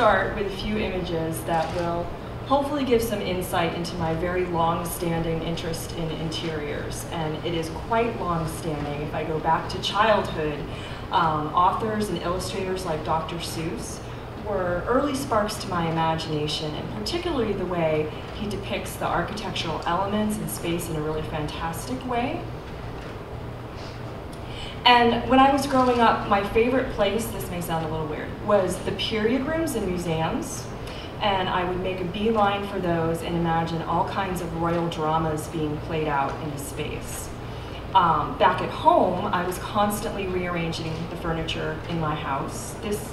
start with a few images that will hopefully give some insight into my very long-standing interest in interiors. And it is quite long-standing. If I go back to childhood, um, authors and illustrators like Dr. Seuss were early sparks to my imagination, and particularly the way he depicts the architectural elements and space in a really fantastic way. And when I was growing up, my favorite place, this may sound a little weird, was the period rooms in museums. And I would make a beeline for those and imagine all kinds of royal dramas being played out in the space. Um, back at home, I was constantly rearranging the furniture in my house. This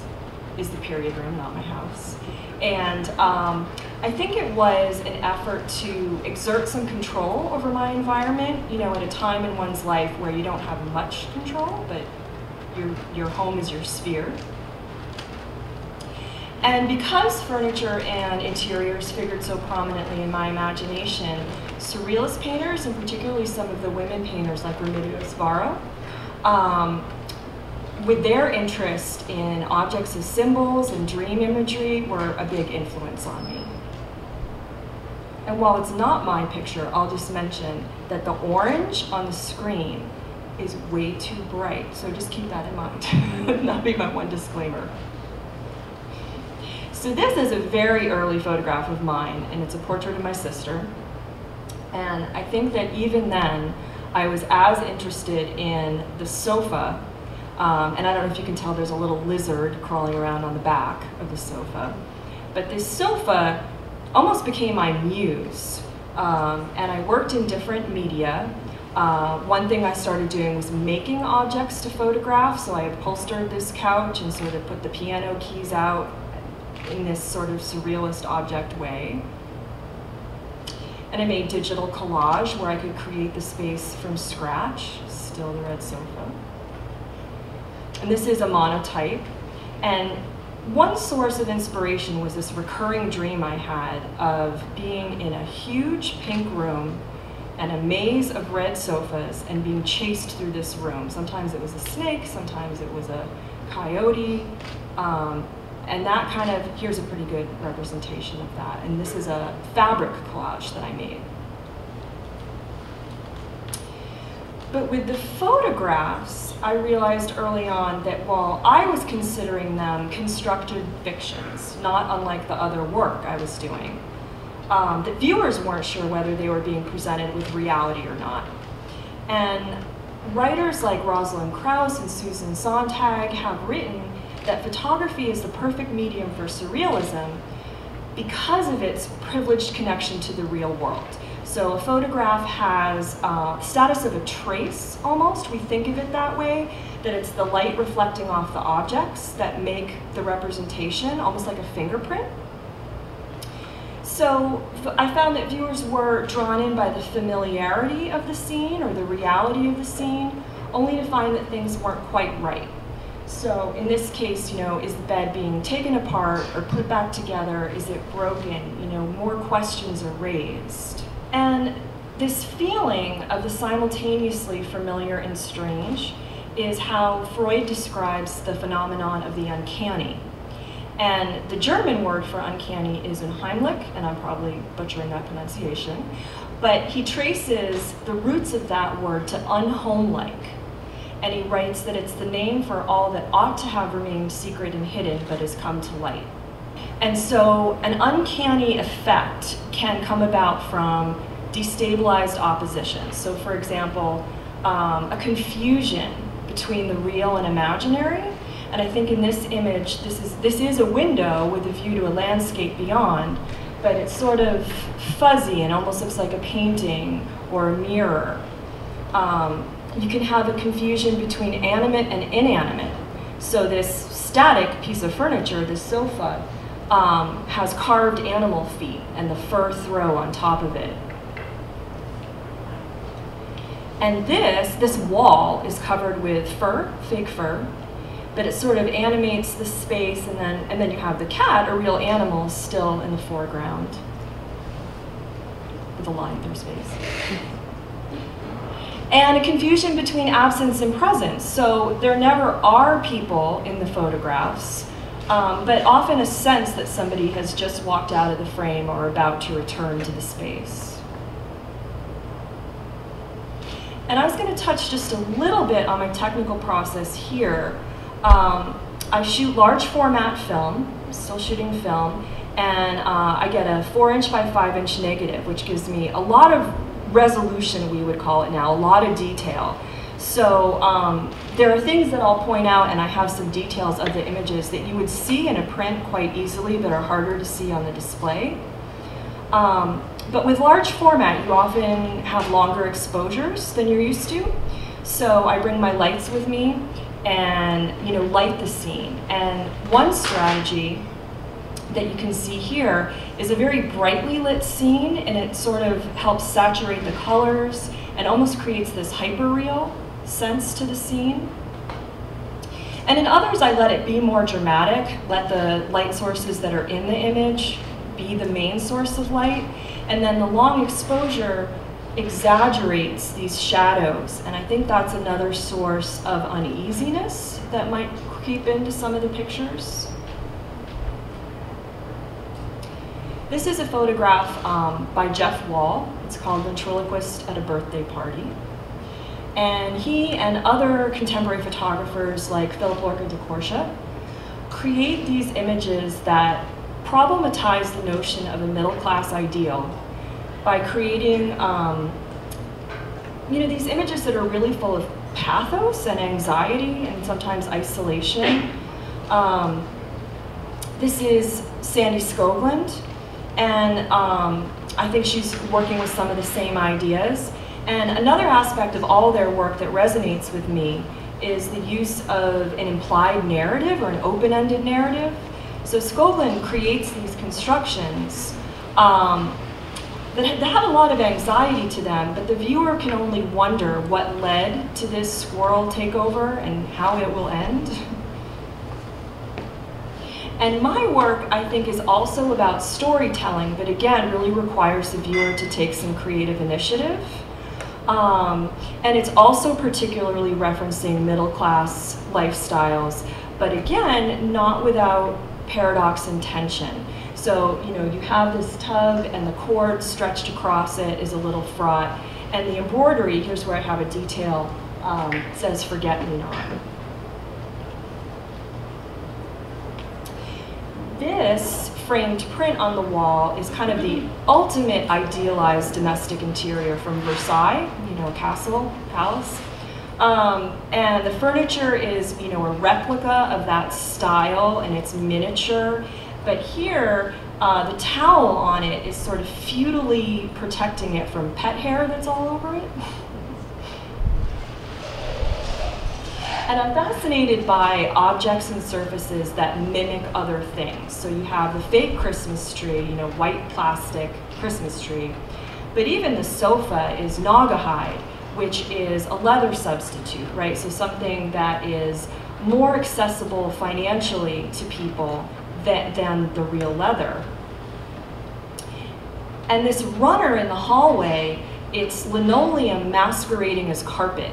is the period room, not my house. And um, I think it was an effort to exert some control over my environment, you know, at a time in one's life where you don't have much control, but your, your home is your sphere. And because furniture and interiors figured so prominently in my imagination, surrealist painters, and particularly some of the women painters like Remedios Varo, um, with their interest in objects as symbols and dream imagery were a big influence on me. And while it's not my picture, I'll just mention that the orange on the screen is way too bright, so just keep that in mind. That'll be my one disclaimer. So this is a very early photograph of mine, and it's a portrait of my sister. And I think that even then, I was as interested in the sofa um, and I don't know if you can tell there's a little lizard crawling around on the back of the sofa. But this sofa almost became my muse. Um, and I worked in different media. Uh, one thing I started doing was making objects to photograph. So I upholstered this couch and sort of put the piano keys out in this sort of surrealist object way. And I made digital collage where I could create the space from scratch, still the red sofa. And this is a monotype. And one source of inspiration was this recurring dream I had of being in a huge pink room and a maze of red sofas and being chased through this room. Sometimes it was a snake, sometimes it was a coyote. Um, and that kind of, here's a pretty good representation of that. And this is a fabric collage that I made. But with the photographs, I realized early on that while I was considering them constructed fictions, not unlike the other work I was doing, um, viewers weren't sure whether they were being presented with reality or not. And writers like Rosalind Krauss and Susan Sontag have written that photography is the perfect medium for surrealism because of its privileged connection to the real world. So a photograph has uh, status of a trace almost, we think of it that way, that it's the light reflecting off the objects that make the representation, almost like a fingerprint. So I found that viewers were drawn in by the familiarity of the scene or the reality of the scene, only to find that things weren't quite right. So in this case, you know, is the bed being taken apart or put back together? Is it broken? You know, more questions are raised. And this feeling of the simultaneously familiar and strange is how Freud describes the phenomenon of the uncanny. And the German word for uncanny is unheimlich, and I'm probably butchering that pronunciation, but he traces the roots of that word to unhomelike. And he writes that it's the name for all that ought to have remained secret and hidden but has come to light. And so an uncanny effect can come about from destabilized opposition. So for example, um, a confusion between the real and imaginary. And I think in this image, this is, this is a window with a view to a landscape beyond, but it's sort of fuzzy and almost looks like a painting or a mirror. Um, you can have a confusion between animate and inanimate. So this static piece of furniture, this sofa, um, has carved animal feet and the fur throw on top of it. And this, this wall is covered with fur, fake fur, but it sort of animates the space and then, and then you have the cat, a real animal, still in the foreground with a line through space. And a confusion between absence and presence. So there never are people in the photographs um, but often a sense that somebody has just walked out of the frame or about to return to the space. And I was going to touch just a little bit on my technical process here. Um, I shoot large format film, still shooting film, and uh, I get a 4 inch by 5 inch negative, which gives me a lot of resolution, we would call it now, a lot of detail. So um, there are things that I'll point out, and I have some details of the images that you would see in a print quite easily that are harder to see on the display. Um, but with large format, you often have longer exposures than you're used to. So I bring my lights with me and you know light the scene. And one strategy that you can see here is a very brightly lit scene and it sort of helps saturate the colors and almost creates this hyperreal sense to the scene. And in others, I let it be more dramatic, let the light sources that are in the image be the main source of light, and then the long exposure exaggerates these shadows. And I think that's another source of uneasiness that might creep into some of the pictures. This is a photograph um, by Jeff Wall. It's called Ventriloquist at a Birthday Party. And he and other contemporary photographers like Philip Lorca diCorcia create these images that problematize the notion of a middle class ideal by creating um, you know, these images that are really full of pathos and anxiety and sometimes isolation. Um, this is Sandy Skoglund, and um, I think she's working with some of the same ideas. And another aspect of all their work that resonates with me is the use of an implied narrative or an open-ended narrative. So Skoglund creates these constructions um, that have a lot of anxiety to them, but the viewer can only wonder what led to this squirrel takeover and how it will end. And my work, I think, is also about storytelling, but again, really requires the viewer to take some creative initiative. Um, and it's also particularly referencing middle class lifestyles, but again, not without paradox and tension. So, you know, you have this tub and the cord stretched across it is a little fraught. And the embroidery, here's where I have a detail, um, says forget me not. This framed print on the wall is kind of the ultimate idealized domestic interior from Versailles, you know, castle, palace. Um, and the furniture is, you know, a replica of that style and it's miniature. But here, uh, the towel on it is sort of futilely protecting it from pet hair that's all over it. And I'm fascinated by objects and surfaces that mimic other things. So you have the fake Christmas tree, you know, white plastic Christmas tree. But even the sofa is Naugahyde, which is a leather substitute, right? So something that is more accessible financially to people than, than the real leather. And this runner in the hallway, it's linoleum masquerading as carpet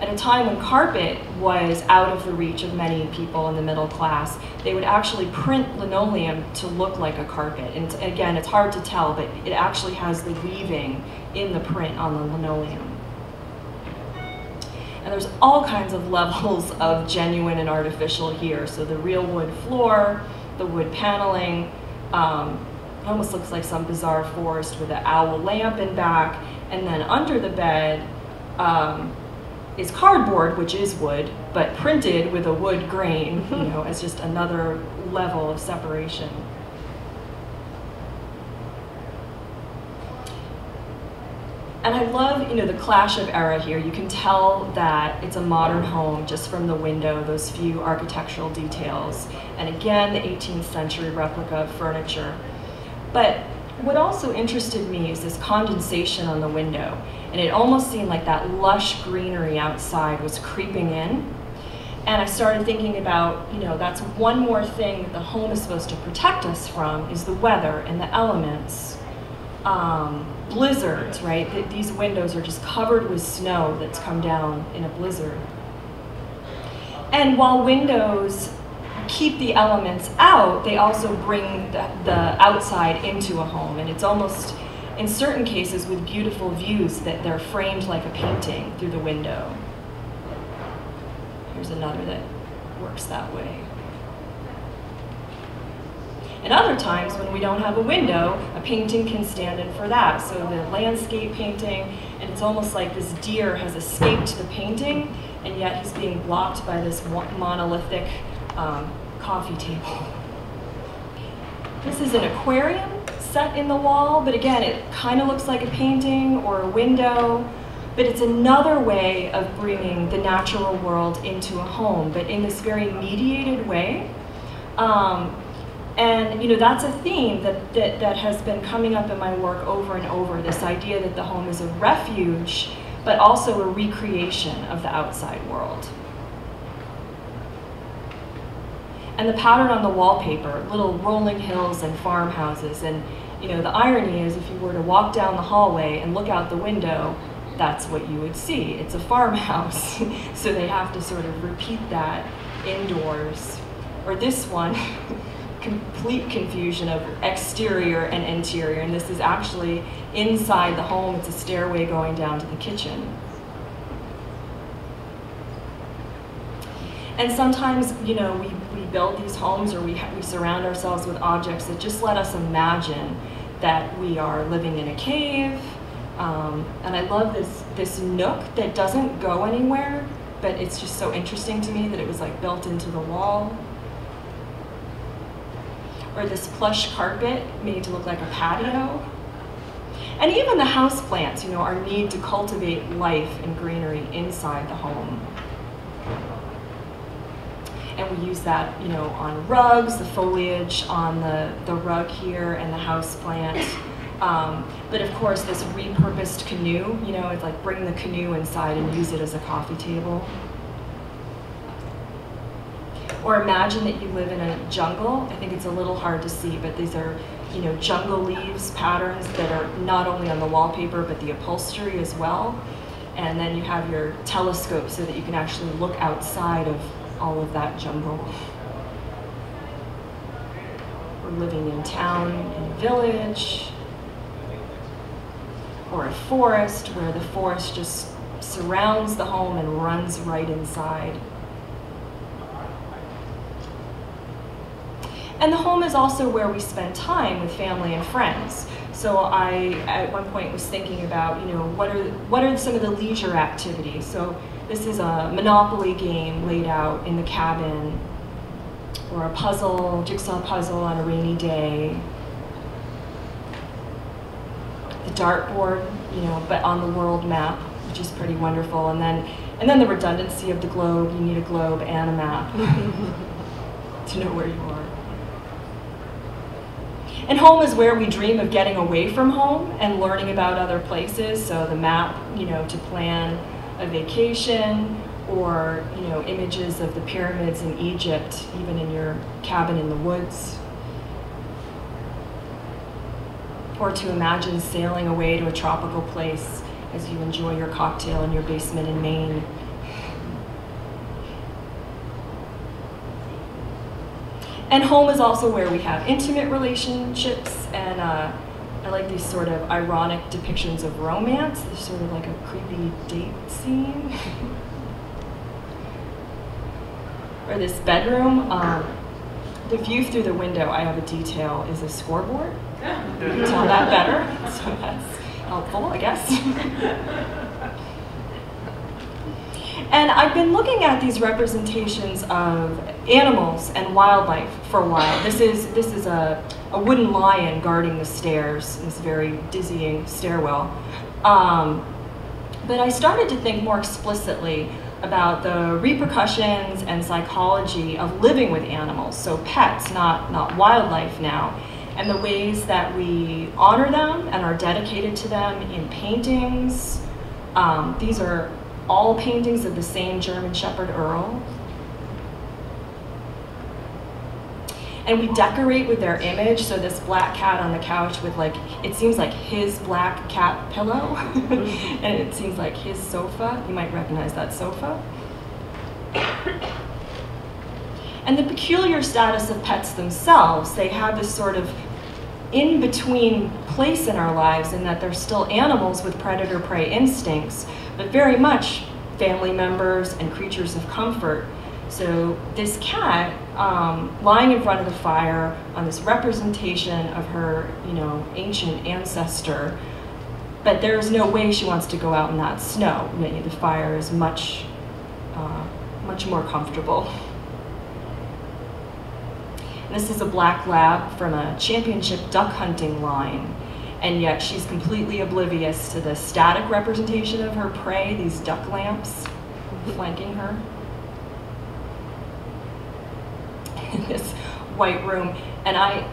at a time when carpet was out of the reach of many people in the middle class, they would actually print linoleum to look like a carpet. And again, it's hard to tell, but it actually has the weaving in the print on the linoleum. And there's all kinds of levels of genuine and artificial here. So the real wood floor, the wood paneling, um, almost looks like some bizarre forest with an owl lamp in back, and then under the bed, um, is cardboard, which is wood, but printed with a wood grain, you know, as just another level of separation. And I love, you know, the clash of era here. You can tell that it's a modern home just from the window, those few architectural details. And again, the 18th century replica of furniture. But what also interested me is this condensation on the window. And it almost seemed like that lush greenery outside was creeping in. And I started thinking about, you know, that's one more thing that the home is supposed to protect us from is the weather and the elements. Um, blizzards, right? That these windows are just covered with snow that's come down in a blizzard. And while windows keep the elements out, they also bring the, the outside into a home. And it's almost, in certain cases, with beautiful views that they're framed like a painting through the window. Here's another that works that way. And other times when we don't have a window, a painting can stand in for that. So the landscape painting, and it's almost like this deer has escaped the painting, and yet he's being blocked by this monolithic um, coffee table. This is an aquarium set in the wall, but again, it kind of looks like a painting or a window, but it's another way of bringing the natural world into a home, but in this very mediated way. Um, and you know that's a theme that, that, that has been coming up in my work over and over, this idea that the home is a refuge, but also a recreation of the outside world. And the pattern on the wallpaper, little rolling hills and farmhouses, and you know the irony is if you were to walk down the hallway and look out the window, that's what you would see. It's a farmhouse, so they have to sort of repeat that indoors. Or this one, complete confusion of exterior and interior, and this is actually inside the home. It's a stairway going down to the kitchen. And sometimes, you know, we, we build these homes or we, we surround ourselves with objects that just let us imagine that we are living in a cave. Um, and I love this, this nook that doesn't go anywhere, but it's just so interesting to me that it was like built into the wall or this plush carpet made to look like a patio. And even the house plants, you know, our need to cultivate life and greenery inside the home. And we use that, you know, on rugs, the foliage on the, the rug here and the house plant. Um, but of course, this repurposed canoe, you know, it's like bring the canoe inside and use it as a coffee table. Or imagine that you live in a jungle. I think it's a little hard to see, but these are you know, jungle leaves patterns that are not only on the wallpaper, but the upholstery as well. And then you have your telescope so that you can actually look outside of all of that jungle. We're living in town, in a village, or a forest where the forest just surrounds the home and runs right inside. And the home is also where we spend time with family and friends. So I, at one point, was thinking about, you know, what are, what are some of the leisure activities? So this is a Monopoly game laid out in the cabin, or a puzzle, jigsaw puzzle on a rainy day. The dartboard, you know, but on the world map, which is pretty wonderful. And then, and then the redundancy of the globe, you need a globe and a map to know where you are. And home is where we dream of getting away from home and learning about other places. So the map, you know, to plan a vacation or, you know, images of the pyramids in Egypt, even in your cabin in the woods. Or to imagine sailing away to a tropical place as you enjoy your cocktail in your basement in Maine And home is also where we have intimate relationships, and uh, I like these sort of ironic depictions of romance. There's sort of like a creepy date scene. or this bedroom. Um, the view through the window, I have a detail, is a scoreboard. You can tell that better, so that's helpful, I guess. And I've been looking at these representations of animals and wildlife for a while. This is, this is a, a wooden lion guarding the stairs, this very dizzying stairwell. Um, but I started to think more explicitly about the repercussions and psychology of living with animals, so pets, not, not wildlife now, and the ways that we honor them and are dedicated to them in paintings. Um, these are all paintings of the same German Shepherd Earl. And we decorate with their image, so this black cat on the couch with like, it seems like his black cat pillow, and it seems like his sofa. You might recognize that sofa. And the peculiar status of pets themselves, they have this sort of in between place in our lives in that they're still animals with predator prey instincts, but very much family members and creatures of comfort. So this cat, um, lying in front of the fire on this representation of her, you know, ancient ancestor, but there is no way she wants to go out in that snow. The fire is much, uh, much more comfortable. This is a black lab from a championship duck hunting line, and yet she's completely oblivious to the static representation of her prey, these duck lamps flanking her. In this white room, and I,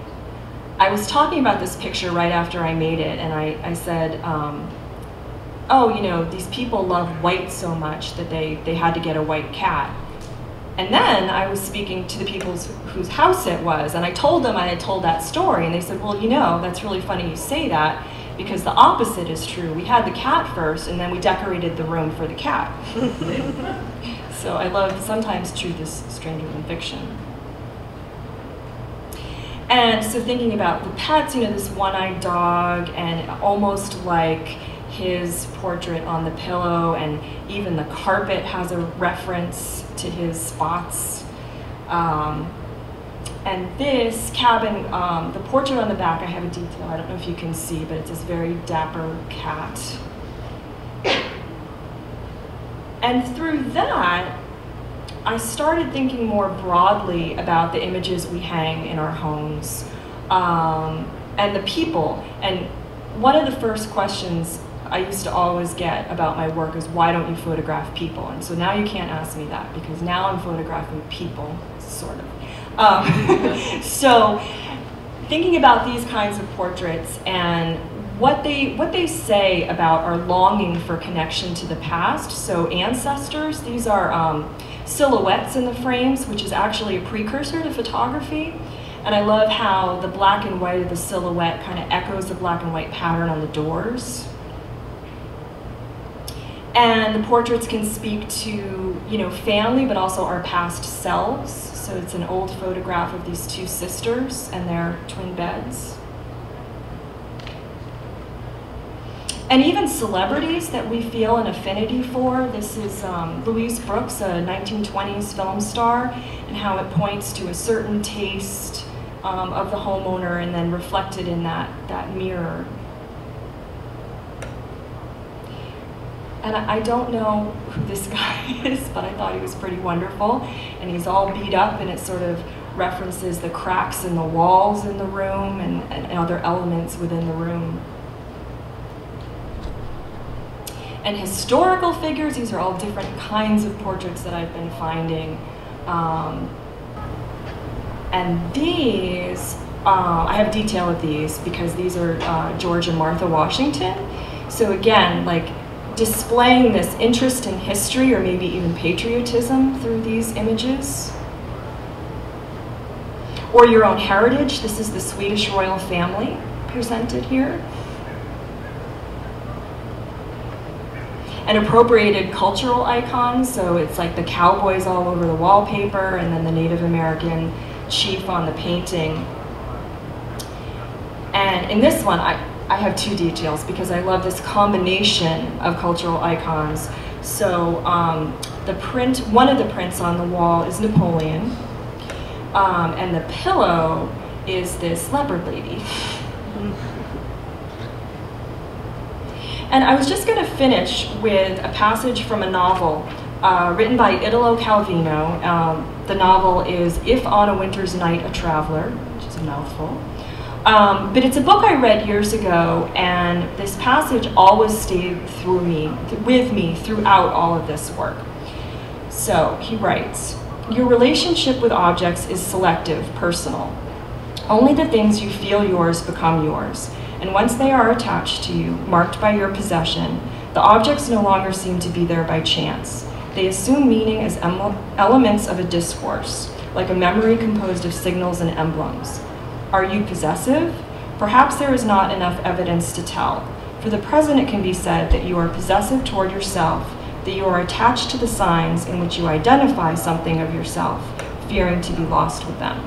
I was talking about this picture right after I made it, and I, I said, um, oh, you know, these people love white so much that they, they had to get a white cat. And then I was speaking to the people whose house it was, and I told them I had told that story, and they said, well, you know, that's really funny you say that, because the opposite is true. We had the cat first, and then we decorated the room for the cat. so I love, sometimes truth is stranger than fiction. And so thinking about the pets, you know, this one-eyed dog, and almost like his portrait on the pillow, and even the carpet has a reference to his spots. Um, and this cabin, um, the portrait on the back, I have a detail, I don't know if you can see, but it's this very dapper cat. And through that, I started thinking more broadly about the images we hang in our homes um, and the people. And one of the first questions I used to always get about my work is why don't you photograph people? And so now you can't ask me that because now I'm photographing people, sort of. Um, so thinking about these kinds of portraits and what they what they say about our longing for connection to the past. So ancestors, these are um, silhouettes in the frames, which is actually a precursor to photography. And I love how the black and white of the silhouette kind of echoes the black and white pattern on the doors. And the portraits can speak to, you know, family, but also our past selves. So it's an old photograph of these two sisters and their twin beds. And even celebrities that we feel an affinity for. This is um, Louise Brooks, a 1920s film star, and how it points to a certain taste um, of the homeowner and then reflected in that, that mirror. And I, don't know who this guy is, but I thought he was pretty wonderful. And he's all beat up, and it sort of references the cracks in the walls in the room and, and other elements within the room. And historical figures, these are all different kinds of portraits that I've been finding. Um, and these, uh, I have detail of these because these are uh, George and Martha Washington. So again, like displaying this interest in history or maybe even patriotism through these images. Or your own heritage. This is the Swedish royal family presented here. And appropriated cultural icons, so it's like the cowboys all over the wallpaper and then the Native American chief on the painting. And in this one, I, I have two details because I love this combination of cultural icons. So um, the print, one of the prints on the wall is Napoleon, um, and the pillow is this leopard lady. And I was just going to finish with a passage from a novel uh, written by Italo Calvino. Um, the novel is If on a Winter's Night a Traveler, which is a mouthful. Um, but it's a book I read years ago, and this passage always stayed through me, with me throughout all of this work. So he writes, your relationship with objects is selective, personal. Only the things you feel yours become yours, and once they are attached to you, marked by your possession, the objects no longer seem to be there by chance. They assume meaning as elements of a discourse, like a memory composed of signals and emblems. Are you possessive? Perhaps there is not enough evidence to tell. For the present, it can be said that you are possessive toward yourself, that you are attached to the signs in which you identify something of yourself. fearing to be lost with them.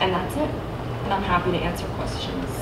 And that's it. And I'm happy to answer questions.